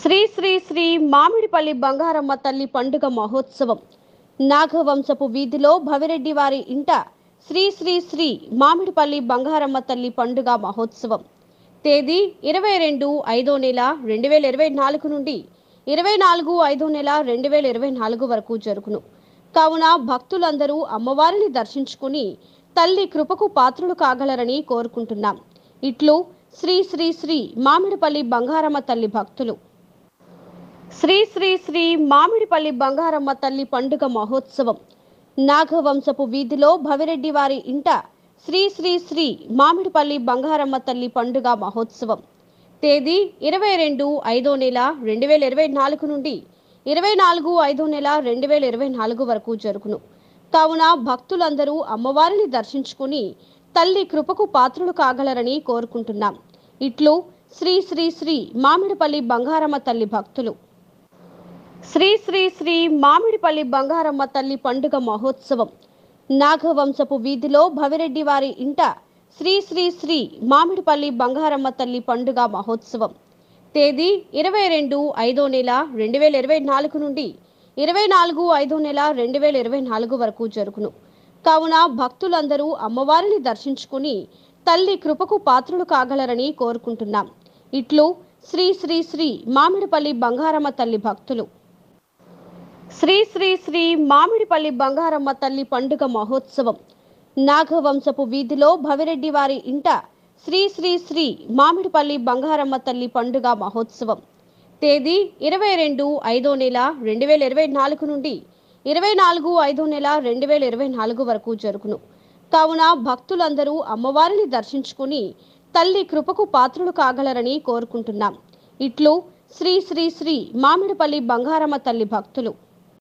శ్రీ శ్రీ శ్రీ మామిడిపల్లి బంగారమ్మ తల్లి పండుగ మహోత్సవం. నాగవంశపు వీధిలో భవిరెడ్డి వారి ఇంట శ్రీ శ్రీ శ్రీ మామిడిపల్లి బంగారమ్మ తల్లి పండుగ మహోత్సవం. తేదీ ఇరవై రెండు ఐదో నెల రెండు వేల ఇరవై నాలుగు నుండి ఇరవై నాలుగు ఐదో నెల రెండు వేల ఇరవై నాలుగు వరకు జరుగును. కావున భక్తులందరూ అమ్మవారిని దర్శించుకుని తల్లి కృపకు పాత్రులు కాగలరని కోరుకుంటున్నాం. ఇట్లు శ్రీ శ్రీ శ్రీ మామిడిపల్లి బంగారమ్మ తల్లి భక్తులు శ్రీ శ్రీ శ్రీ మామిడిపల్లి బంగారమ్మ తల్లి పండుగ మహోత్సవం. నాగవంశపు వీధిలో భవిరెడ్డి వారి ఇంట శ్రీ శ్రీ శ్రీ మామిడిపల్లి బంగారమ్మ తల్లి పండుగ మహోత్సవం. తేదీ ఇరవై రెండు ఐదో నెల రెండు వేల ఇరవై నాలుగు నుండి ఇరవై నాలుగు ఐదో నెల రెండు వేల ఇరవై నాలుగు వరకు జరుగును. కావున భక్తులందరూ అమ్మవారిని దర్శించుకుని తల్లి కృపకు పాత్రులు కాగలరని కోరుకుంటున్నాం. ఇట్లు శ్రీ శ్రీ శ్రీ మామిడిపల్లి బంగారమ్మ తల్లి భక్తులు. శ్రీ శ్రీ శ్రీ మామిడిపల్లి బంగారమ్మ తల్లి పండుగ మహోత్సవం. నాగవంశపు వీధిలో భవిరెడ్డి వారి ఇంట శ్రీ శ్రీ శ్రీ మామిడిపల్లి బంగారమ్మ తల్లి పండుగ మహోత్సవం. తేదీ ఇరవై రెండు ఐదో నెల రెండు వేల ఇరవై నాలుగు నుండి ఇరవై నాలుగు ఐదో నెల రెండు వేల ఇరవై నాలుగు వరకు జరుగును. కావున భక్తులందరూ అమ్మవారిని దర్శించుకుని తల్లి కృపకు పాత్రులు కాగలరని కోరుకుంటున్నాం. ఇట్లు శ్రీ శ్రీ శ్రీ మామిడిపల్లి బంగారమ్మ తల్లి భక్తులు శ్రీ శ్రీ శ్రీ మామిడిపల్లి బంగారమ్మ తల్లి పండుగ మహోత్సవం. నాగవంశపు వీధిలో భవిరెడ్డి వారి ఇంట శ్రీ శ్రీ శ్రీ మామిడిపల్లి బంగారమ్మ తల్లి పండుగ మహోత్సవం. తేదీ ఇరవై రెండు ఐదో నెల రెండు వేల ఇరవై నాలుగు నుండి ఇరవై నాలుగు ఐదో నెల రెండు వేల ఇరవై నాలుగు వరకు జరుగును. కావున భక్తులందరూ అమ్మవారిని దర్శించుకుని తల్లి కృపకు పాత్రులు కాగలరని కోరుకుంటున్నాం. ఇట్లు శ్రీ శ్రీ శ్రీ మామిడిపల్లి బంగారమ్మ తల్లి భక్తులు